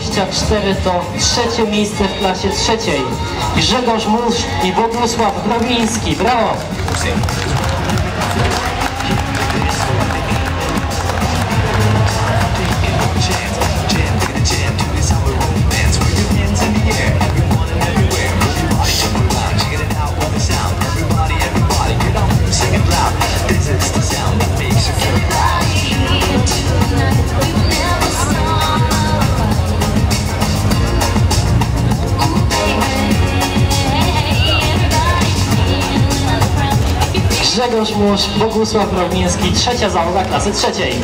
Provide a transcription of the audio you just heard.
24 to trzecie miejsce w klasie trzeciej. Grzegorz Musz i Bogusław Browiński. Brawo! Grzegorz Musz, Bogusław Browiński, trzecia załoga klasy trzeciej.